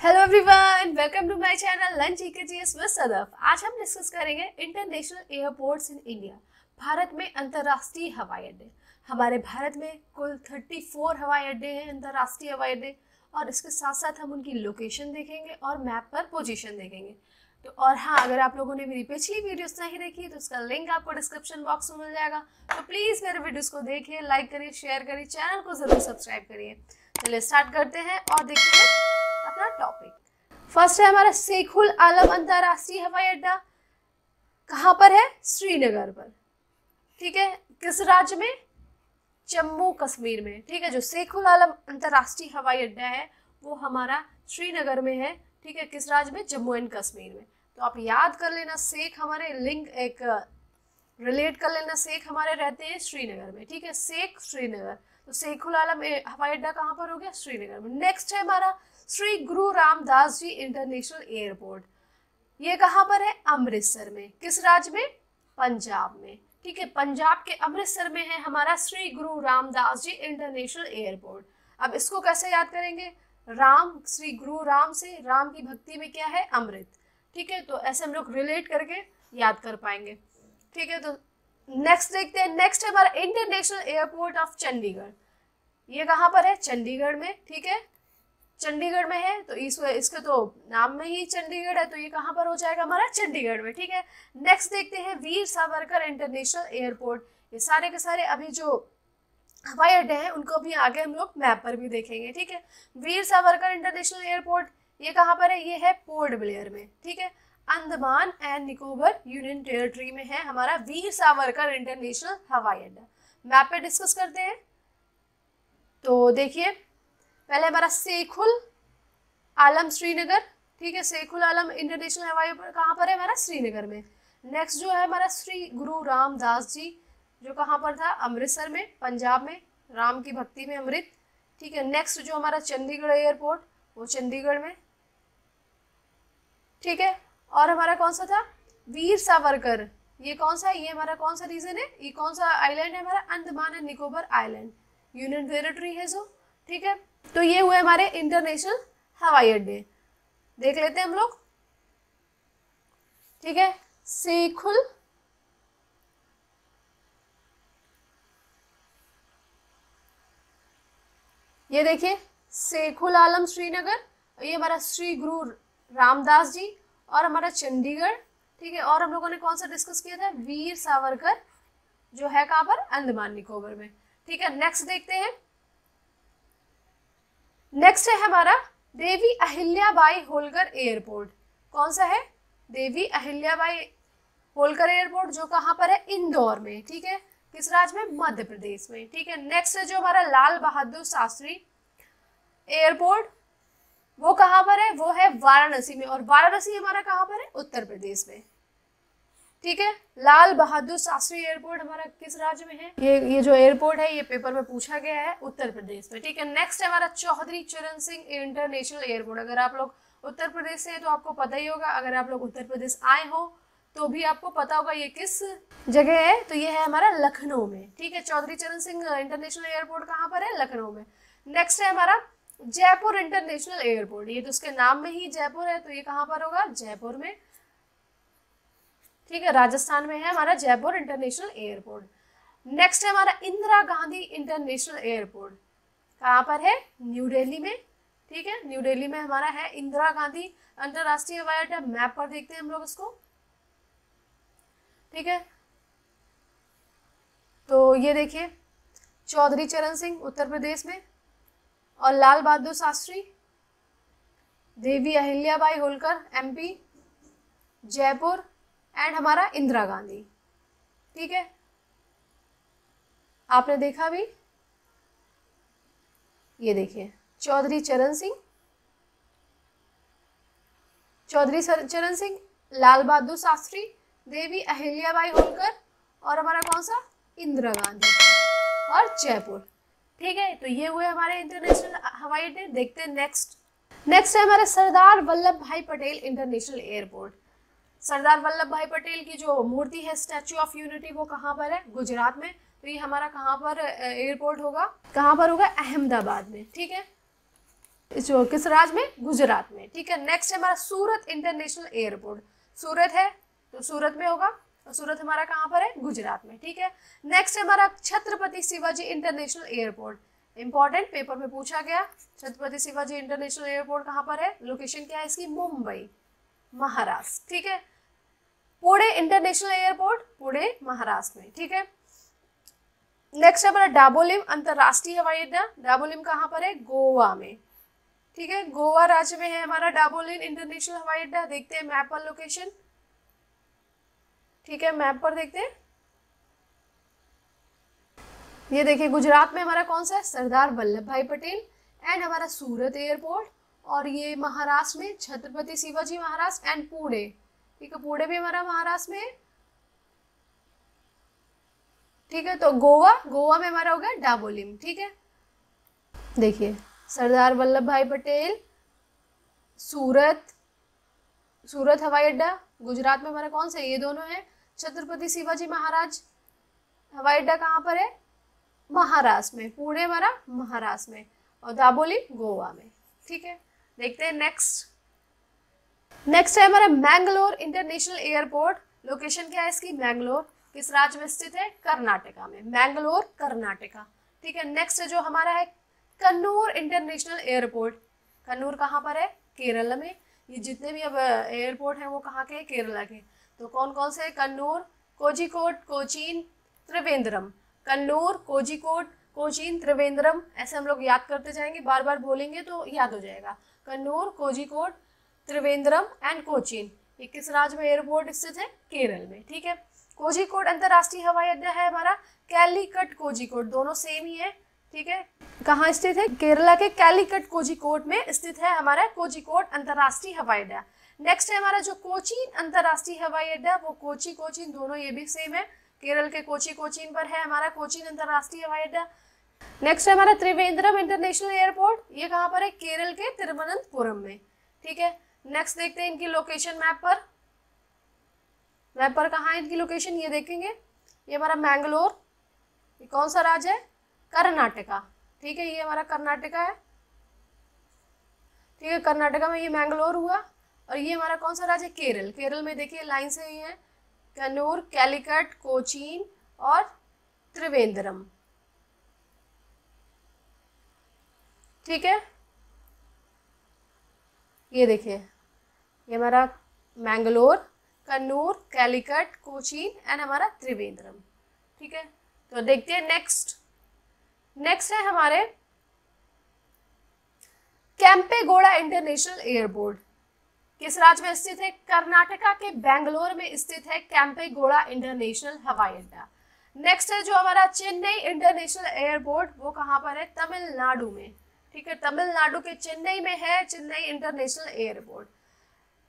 Hello everyone welcome to my channel lunch Sadaf आज हम discuss करेंगे international airports in India Bharat में अंतर्राष्ट्रीय हवाई अड्डे. हमारे भारत में कुल 34 हवाई अड्डे हैं अंतर्राष्ट्रीय हवाई अड्डे और इसके साथ साथ हम उनकी लोकेशन देखेंगे और मैप पर पोजीशन देखेंगे. तो और हाँ अगर आप लोगों ने मेरी पिछली वीडियोस नहीं देखी तो उसका लिंक आपको डिस्क्रिप्शन बॉक्स में मिल जाएगा. तो प्लीज़ मेरे वीडियोस को देखिए लाइक करिए शेयर करिए चैनल को ज़रूर सब्सक्राइब करिए. चलिए स्टार्ट करते हैं और देखते हैं अपना टॉपिक फ़र्स्ट है हमारा शेखुल आलम अंतर्राष्ट्रीय हवाई अड्डा। कहाँ पर है? श्रीनगर पर। ठीक है? किस राज्य में? जम्मू कश्मीर में। ठीक है? जो शेखुल आलम अंतर्राष्ट्रीय हवाई अड्डा है, वो हमारा श्रीनगर में है। ठीक है? किस राज्य में? जम्मू एंड कश्मीर में। तो आप याद कर लेना, शेख हमारे लिंक एक, रिलेट कर लेना, शेख हमारे रहते हैं श्रीनगर में। ठीक है? शेख श्रीनगर। तो शेखुल आलम हवाई अड्डा कहाँ पर हो गया? श्रीनगर में। नेक्स्ट है हमारा श्री गुरु रामदास जी इंटरनेशनल एयरपोर्ट। ये कहाँ पर है? अमृतसर में। किस राज्य में? पंजाब में। ठीक है, पंजाब के अमृतसर में है हमारा श्री गुरु रामदास जी इंटरनेशनल एयरपोर्ट। अब इसको कैसे याद करेंगे? राम, श्री गुरु राम से राम की भक्ति में क्या है? अमृत। ठीक है तो ऐसे हम लोग रिलेट करके याद कर पाएँगे। ठीक है तो नेक्स्ट देखते हैं। नेक्स्ट है हमारा इंटरनेशनल एयरपोर्ट ऑफ़ चंडीगढ़ ये कहाँ पर है? चंडीगढ़ में। ठीक है चंडीगढ़ में है तो इस इसके तो नाम में ही चंडीगढ़ है तो ये कहाँ पर हो जाएगा हमारा? चंडीगढ़ में, ठीक है? नेक्स्ट देखते हैं वीर सावरकर इंटरनेशनल एयरपोर्ट। ये सारे के सारे अभी जो हवाई अड्डे हैं, उनको भी आगे हम लोग मैप पर भी देखेंगे, ठीक है? वीर सावरकर इंटरनेशनल एयरपोर्ट, ये कहाँ पर है? ये है पोर्ट ब्लेयर में, ठीक है? Andaman and Nicobar union territory में है हमारा वीर सावरकर इंटरनेशनल हवाई अड्डा। मैप पे डिस्कस करते हैं। तो देखिए पहले हमारा शेखुल आलम श्रीनगर, ठीक है? शेखुल आलम इंटरनेशनल हवाई अड्डा कहाँ पर है? हमारा श्रीनगर में। नेक्स्ट जो है हमारा श्री गुरु रामदास जी, जो कहाँ पर था? अमृतसर में, पंजाब में, राम की भक्ति में अमृत, ठीक है? नेक्स्ट जो हमारा चंडीगढ़ एयरपोर्ट वो चंडीगढ़ में, ठीक है? और हमारा कौन सा था? वीर सावरकर। ये कौन सा है? ये हमारा कौन सा रीजन है? ये कौन सा आइलैंड है हमारा? Andaman and Nicobar island union territory है जो, ठीक है? तो ये हुए हमारे इंटरनेशनल हवाई अड्डे देख लेते हैं हम लोग। ठीक है? शेखुल ये देखिए शेखुल आलम श्रीनगर ये हमारा श्री गुरु रामदास जी और हमारा चंडीगढ़ ठीक है? और हम लोगों ने कौन सा डिस्कस किया था? वीर सावरकर, जो है कहाँ पर? अंडमान निकोबर में। ठीक है? नेक्स्ट देखते हैं। नेक्स्ट है हमारा देवी अहिल्याबाई होलकर एयरपोर्ट। कौन सा है? देवी अहिल्याबाई होलकर एयरपोर्ट, जो कहाँ पर है? इंदौर में, ठीक है? किस राज्य में? मध्य प्रदेश में, ठीक है? नेक्स्ट है जो हमारा लाल बहादुर शास्त्री एयरपोर्ट, वो कहाँ पर है? वो है वाराणसी में। और वाराणसी हमारा कहाँ पर है? उत्तर प्रदेश में। ठीक है? लाल बहादुर शास्त्री एयरपोर्ट हमारा किस राज्य में है? ये ये जो एयरपोर्ट है, ये पेपर में पूछा गया है उत्तर प्रदेश में, ठीक है? नेक्स्ट है हमारा चौधरी चरण सिंह इंटरनेशनल एयरपोर्ट। अगर आप लोग उत्तर प्रदेश से हैं तो आपको पता ही होगा, अगर आप लोग उत्तर प्रदेश आए हो तो भी आपको पता होगा ये किस जगह है। तो ये है हमारा लखनऊ में, ठीक है? चौधरी चरण सिंह इंटरनेशनल एयरपोर्ट कहाँ पर है? लखनऊ में। नेक्स्ट है हमारा जयपुर इंटरनेशनल एयरपोर्ट। ये तो उसके नाम में ही जयपुर है तो ये कहाँ पर होगा? जयपुर में। ठीक है, राजस्थान में है हमारा जयपुर इंटरनेशनल एयरपोर्ट। नेक्स्ट है हमारा इंदिरा गांधी इंटरनेशनल एयरपोर्ट। कहाँ पर है? न्यू दिल्ली में। ठीक है, न्यू दिल्ली में हमारा है इंदिरा गांधी अंतरराष्ट्रीय हवाई अड्डा मैप पर देखते हैं हम लोग इसको। ठीक है तो ये देखिए, चौधरी चरण सिंह उत्तर प्रदेश में और लाल बहादुर शास्त्री, देवी अहिल्याबाई होलकर एमपी जयपुर एंड हमारा इंदिरा गांधी। ठीक है? आपने देखा भी? ये देखिए, चौधरी चरण सिंह। चौधरी चरण सिंह, लाल बहादुर शास्त्री, देवी अहिल्याबाई होलकर और हमारा कौन सा? इंदिरा गांधी। और जयपुर। ठीक है तो ये हुए हमारे इंटरनेशनल हवाई अड्डे देखते हैं नेक्स्ट नेक्स्ट है हमारे सरदार वल्लभ भाई पटेल इंटरनेशनल एयरपोर्ट सरदार वल्लभ भाई पटेल की जो मूर्ति है स्टैचू ऑफ़ यूनिटी वो कहाँ पर है? गुजरात में। तो ये हमारा कहाँ पर एयरपोर्ट होगा? कहाँ पर होगा? अहमदाबाद में, ठीक है? जो किस राज्य में? गुजरात में, ठीक है? नेक्स्ट है हमारा सूरत इंटरनेशनल एयरपोर्ट सूरत है तो सूरत में होगा। और सूरत हमारा कहाँ पर है? गुजरात में, ठीक है? नेक्स्ट है हमारा Chhatrapati Shivaji international airport important paper में पूछा गया, छत्रपति शिवाजी इंटरनेशनल एयरपोर्ट कहाँ पर है? लोकेशन क्या है इसकी? मुंबई। महाराष्ट्र, ठीक है? पुणे इंटरनेशनल एयरपोर्ट पुणे महाराष्ट्र में, ठीक है? नेक्स्ट है हमारा डाबोलिम अंतरराष्ट्रीय हवाई अड्डा डाबोलिम कहाँ पर है? गोवा में, ठीक है? गोवा राज्य में है हमारा डाबोलिम इंटरनेशनल हवाई अड्डा देखते हैं मैप पर लोकेशन ठीक है मैप पर देखते हैं। ये देखिए, गुजरात में हमारा कौन सा है? सरदार वल्लभ भाई पटेल। एंड हमारा सूरत एयरपोर्ट और ये महाराष्ट्र में छत्रपति शिवाजी महाराज एंड पुणे। ठीक है, पुणे भी हमारा महाराष्ट्र में ठीक है तो गोवा गोवा में हमारा हो गया डाबोलिम ठीक है? देखिए, सरदार वल्लभ भाई पटेल, सूरत सूरत हवाई अड्डा, गुजरात में हमारा कौन सा है? ये दोनों है। छत्रपति शिवाजी महाराज, हवाई अड्डा कहाँ पर है? महाराष्ट्र में। पुणे हमारा महाराष्ट्र में और दाबोली गोवा में। ठीक है? देखते हैं नेक्स्ट नेक्स्ट है हमारा मैंगलोर इंटरनेशनल एयरपोर्ट लोकेशन क्या है इसकी? मैंगलोर किस राज्य में स्थित है? कर्नाटका में। मैंगलोर कर्नाटका। ठीक है नेक्स्ट जो हमारा है कन्नूर इंटरनेशनल एयरपोर्ट कन्नूर कहाँ पर है? केरल में। ये जितने भी अब एयरपोर्ट हैं वो कहाँ के हैं? केरला के। तो कौन कौन से कन्नूर कोजिकोट कोचीन त्रिवेंद्रम कन्नूर कोजिकोट कोचीन त्रिवेंद्रम, ऐसे हम लोग याद करते जाएँगे बार बार बोलेंगे तो याद हो जाएगा। कन्नूर कोजिकोट त्रिवेंद्रम एंड कोचीन, ये किस राज्य में एयरपोर्ट स्थित है? केरल में, ठीक है? कोजिकोट अंतर्राष्ट्रीय हवाई अड्डा है हमारा, कैलीकट कोजिकोट दोनों सेम ही है, ठीक है? कहाँ स्थित है? केरला के कैलीकट कोजिकोट में स्थित है हमारा कोजिकोट अंतर्राष्ट्रीय हवाई अड्डा। नेक्स्ट है हमारा जो कोचीन अंतर्राष्ट्रीय हवाई अड्डा, वो कोची कोचीन दोनों ये भी सेम है। केरल के कोची कोचीन पर है, हमारा कोचीन अंतर्राष्ट्रीय हवाई अड्डा नेक्स्ट है हमारा त्रिवेंद्रम इंटरनेशनल एयरपोर्ट। ये कहाँ पर है? केरल के तिरुवनंतपुरम में। ठीक है? नेक्स्ट देखते हैं इनकी लोकेशन मैप पर। मैप पर कहाँ है इनकी लोकेशन ये देखेंगे। ये हमारा मैंगलोर। ये कौन सा राज्य है? कर्नाटका। ठीक है? ये हमारा कर्नाटका है। ठीक है? कर्नाटका में ये मैंगलोर हुआ। और ये हमारा कौन सा राज्य है? केरल। केरल में देखिए लाइन से ही है। कन्नूर, कैलिकट, कोचीन और त्रिवेंद्रम। ठीक है? ये देखिए, ये हमारा मैंगलोर, कन्नूर, कैलिकट, कोचीन एंड हमारा त्रिवेंद्रम। ठीक है? तो देखते हैं नेक्स्ट नेक्स्ट है हमारे कैंपेगोड़ा इंटरनेशनल एयरपोर्ट। किस राज्य में स्थित है? कर्नाटका के बेंगलोर में स्थित है कैंपेगोड़ा इंटरनेशनल हवाई अड्डा। नेक्स्ट है जो हमारा चेन्नई इंटरनेशनल एयरपोर्ट, वो कहाँ पर है? तमिलनाडु में। ठीक है, तमिलनाडु के चेन्नई में है, चेन्नई इंटरनेशनल एयरपोर्ट।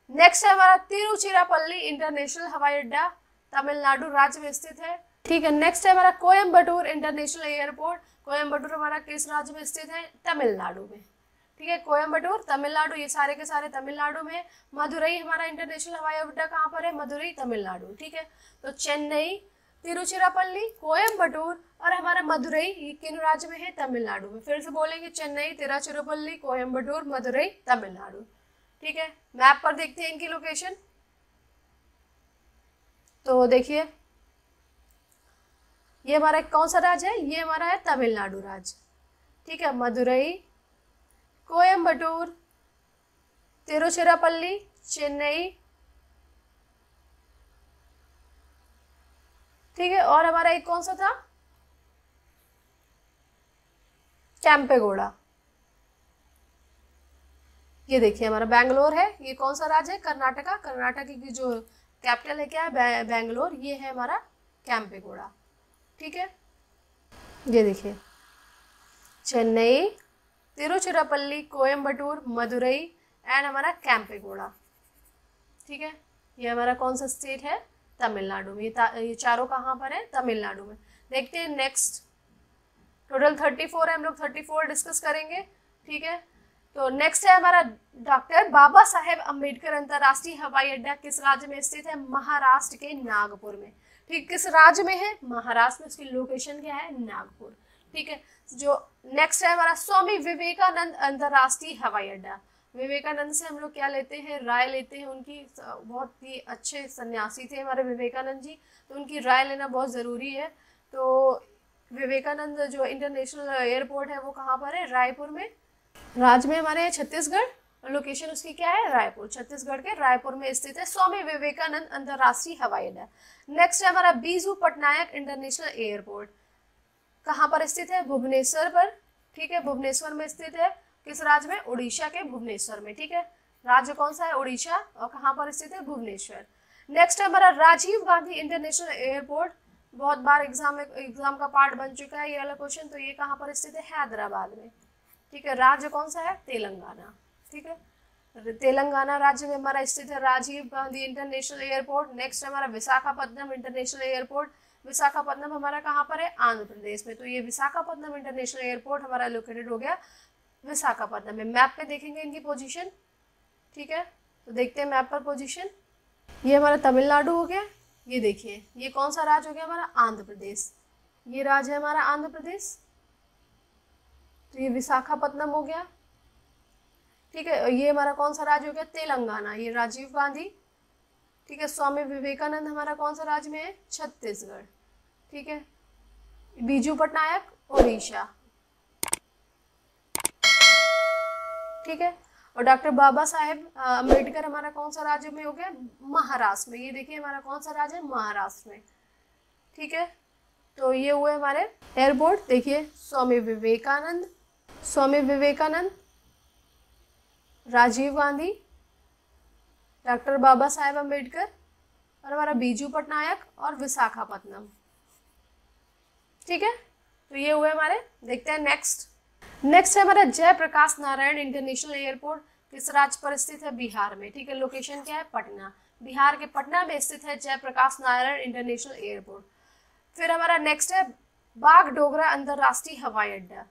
नेक्स्ट है हमारा तिरुचिरापल्ली इंटरनेशनल हवाई अड्डा, तमिलनाडु राज्य में स्थित है। ठीक है नेक्स्ट है हमारा कोयम्बटूर इंटरनेशनल एयरपोर्ट। कोयम्बटूर हमारा किस राज्य में स्थित है? तमिलनाडु में। ठीक है कोयम्बटूर तमिलनाडु, ये सारे के सारे तमिलनाडु में मदुरई हमारा इंटरनेशनल हवाई अड्डा कहाँ पर है? मदुरई, तमिलनाडु, ठीक है? तो चेन्नई, तिरुचिरापल्ली कोयम्बटूर और हमारा मदुरई ये किन राज्य में है? तमिलनाडु में। फिर से बोलेंगे चेन्नई, तिरुचिरापल्ली कोयम्बटूर मदुरई, तमिलनाडु, ठीक है? मैप पर देखते हैं इनकी लोकेशन तो देखिए, ये हमारा कौन सा राज्य है? ये हमारा है तमिलनाडु राज्य, ठीक है? मदुरई कोयम्बटूर तिरुचिरापल्ली, चेन्नई। ठीक है, और हमारा एक कौन सा था? कैंपेगोड़ा ये देखिए, हमारा बैंगलोर है। ये कौन सा राज्य है? कर्नाटका। कर्नाटक की जो कैपिटल है क्या? है बैंगलोर। ये है हमारा कैंपेगोड़ा ठीक है? ये देखिए, चेन्नई तिरुचिरापल्ली कोयम्बटूर मदुरई एंड हमारा कैंपेगोड़ा ठीक है? ये हमारा कौन सा स्टेट है? तमिलनाडु में। ये ये चारों कहाँ पर है? तमिलनाडु में। देखते हैं नेक्स्ट टोटल थर्टी फोर है, हम लोग थर्टी फोर डिस्कस करेंगे। ठीक है? तो नेक्स्ट है हमारा डॉक्टर बाबा साहेब अंबेडकर अंतर्राष्ट्रीय हवाई अड्डा किस राज्य में स्थित है? महाराष्ट्र के नागपुर में। ठीक, किस राज्य में है? महाराष्ट्र में। उसकी लोकेशन क्या है? नागपुर। ठीक है? जो नेक्स्ट है हमारा स्वामी विवेकानंद अंतरराष्ट्रीय हवाई अड्डा। विवेकानंद से हम लोग क्या लेते हैं? राय लेते हैं। उनकी बहुत ही अच्छे सन्यासी थे हमारे विवेकानंद जी तो उनकी राय लेना बहुत ज़रूरी है। तो विवेकानंद जो इंटरनेशनल एयरपोर्ट है, वो कहाँ पर है? रायपुर में। राज्य में हमारे छत्तीसगढ़। लोकेशन उसकी क्या है? रायपुर। छत्तीसगढ़ के रायपुर में स्थित है स्वामी विवेकानंद अंतर्राष्ट्रीय हवाई अड्डा। नेक्स्ट है हमारा बीजू पटनायक इंटरनेशनल एयरपोर्ट कहाँ पर स्थित है? भुवनेश्वर पर। ठीक है, भुवनेश्वर में स्थित है। किस राज्य में? उड़ीसा के भुवनेश्वर में। ठीक है, राज्य कौन सा है? उड़ीसा। और कहाँ पर स्थित है? भुवनेश्वर। नेक्स्ट है हमारा राजीव गांधी इंटरनेशनल एयरपोर्ट बहुत बार एग्ज़ाम में एग्ज़ाम का पार्ट बन चुका है ये वाला क्वेश्चन तो ये कहाँ पर स्थित है? हैदराबाद में। ठीक है, राज्य कौन सा है? तेलंगाना। ठीक है, तेलंगाना राज्य में हमारा स्थित है Rajiv Gandhi international airport next हमारा विशाखापट्टनम इंटरनेशनल एयरपोर्ट विशाखापट्टनम हमारा कहाँ पर है? आंध्र प्रदेश में। तो ये विशाखापट्टनम इंटरनेशनल एयरपोर्ट हमारा लोकेटेड हो गया विशाखापट्टनम में। मैप पे देखेंगे इनकी पोजीशन ठीक है? तो देखते हैं मैप पर पोजीशन ये हमारा तमिलनाडु हो गया। ये देखिए, ये कौन सा राज्य हो गया? हमारा आंध्र प्रदेश। ये राज्य है हमारा आंध्र प्रदेश। तो ये विशाखापट्टनम हो गया। ठीक है? ये हमारा कौन सा राज्य हो गया? तेलंगाना। ये राजीव गांधी। ठीक है? स्वामी विवेकानंद हमारा कौन सा राज्य में है? छत्तीसगढ़। ठीक है? बीजू पटनायक ओडिशा ठीक है? और डॉक्टर बाबा साहेब अंबेडकर हमारा कौन सा राज्य में हो गया? महाराष्ट्र में। ये देखिए हमारा कौन सा राज्य है? महाराष्ट्र में। ठीक है? तो ये हुए हमारे एयरपोर्ट। देखिए, स्वामी विवेकानंद स्वामी विवेकानंद, राजीव गांधी, डॉक्टर बाबा साहेब अंबेडकर और हमारा बीजू पटनायक और विशाखापट्टनम ठीक है? तो ये हुए हमारे, देखते हैं नेक्स्ट नेक्स्ट है हमारा जयप्रकाश नारायण इंटरनेशनल एयरपोर्ट, किस राज्य पर स्थित है? बिहार में। ठीक है लोकेशन क्या है? पटना। बिहार के पटना में स्थित है जयप्रकाश नारायण इंटरनेशनल एयरपोर्ट। फिर हमारा नेक्स्ट है बाघ डोगरा अंतर्राष्ट्रीय हवाई अड्डा।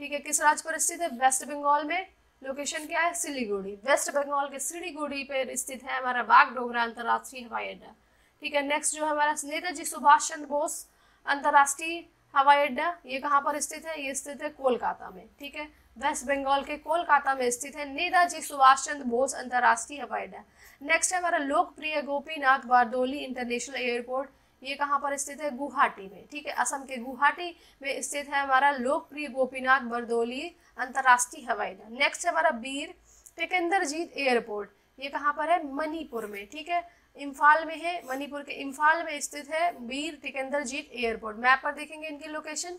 ठीक है, किस राज्य पर स्थित है? वेस्ट बंगाल में। लोकेशन क्या है? सिलीगुड़ी। वेस्ट बंगाल के सिलीगुड़ी पर स्थित है हमारा बाघ डोगरा अंतर्राष्ट्रीय हवाई अड्डा। ठीक है नेक्स्ट जो हमारा नेताजी सुभाष चंद्र बोस, अंतर्राष्ट्रीय हवाई अड्डा, ये कहाँ पर स्थित है? ये स्थित है कोलकाता में, ठीक है? वेस्ट बंगाल के कोलकाता में स्थित है नेताजी सुभाष चंद्र बोस अंतर्राष्ट्रीय हवाई अड्डा। नेक्स्ट है हमारा लोकप्रिय गोपीनाथ बारदोली इंटरनेशनल एयरपोर्ट, ये कहाँ पर स्थित है? गुवाहाटी में, ठीक है? असम के गुवाहाटी में स्थित है हमारा लोकप्रिय गोपीनाथ बरदोली अंतर्राष्ट्रीय हवाई अड्डा। नेक्स्ट है हमारा वीर टिकेंद्रजीत एयरपोर्ट, ये कहाँ पर है? मणिपुर में, ठीक है? इम्फाल में है, मणिपुर के इम्फाल में स्थित है Veer Tikendrajit airport. Map पर देखेंगे इनकी लोकेशन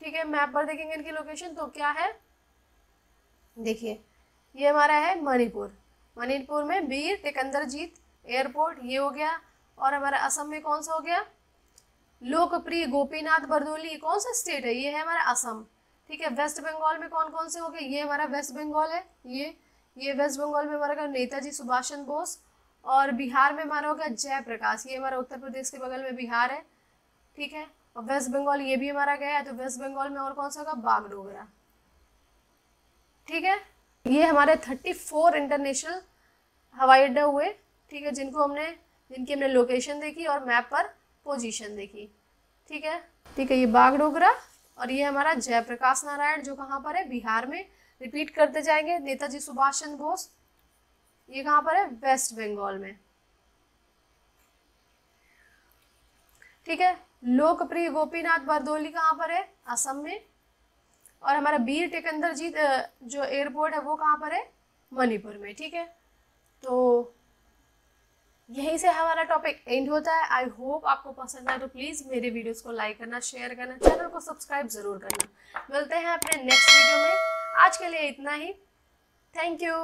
ठीक है, मैप पर देखेंगे इनकी लोकेशन तो क्या है? देखिए, ये हमारा है मणिपुर। मणिपुर में वीर टिकंदर जीत एयरपोर्ट, ये हो गया। और हमारा असम में कौन सा हो गया? लोकप्रिय गोपीनाथ बरदोली कौन सा स्टेट है? ये है हमारा असम। ठीक है वेस्ट बंगाल में कौन कौन से हो गए? ये हमारा वेस्ट बंगाल है। ये ये वेस्ट बंगाल में हमारा नेताजी सुभाष चंद्र बोस और बिहार में हमारा होगा जयप्रकाश ये हमारा उत्तर प्रदेश के बगल में बिहार है, ठीक है? और वेस्ट बंगाल ये भी हमारा गया है तो वेस्ट बंगाल में और कौन सा होगा? बागडोगरा। ठीक है? ये हमारे थर्टी फोर इंटरनेशनल हवाई अड्डा हुए, ठीक है, जिनको हमने, जिनकी हमने लोकेशन देखी और मैप पर पोजीशन देखी। ठीक है? ठीक है, ये बागडोगरा और ये हमारा जयप्रकाश नारायण, जो कहाँ पर है? बिहार में। रिपीट करते जाएँगे नेताजी सुभाष चंद्र बोस ये कहाँ पर है? वेस्ट बंगाल में। ठीक है? लोकप्रिय गोपीनाथ बरदोली कहाँ पर है? असम में। और हमारा बीर टेकंदर जी जो एयरपोर्ट है वो कहाँ पर है? मणिपुर में। ठीक है? तो यहीं से हमारा टॉपिक एंड होता है। आई होप आपको पसंद आए तो प्लीज़ मेरे वीडियोस को लाइक करना शेयर करना चैनल को सब्सक्राइब ज़रूर करना। मिलते हैं अपने नेक्स्ट वीडियो में। आज के लिए इतना ही। Thank you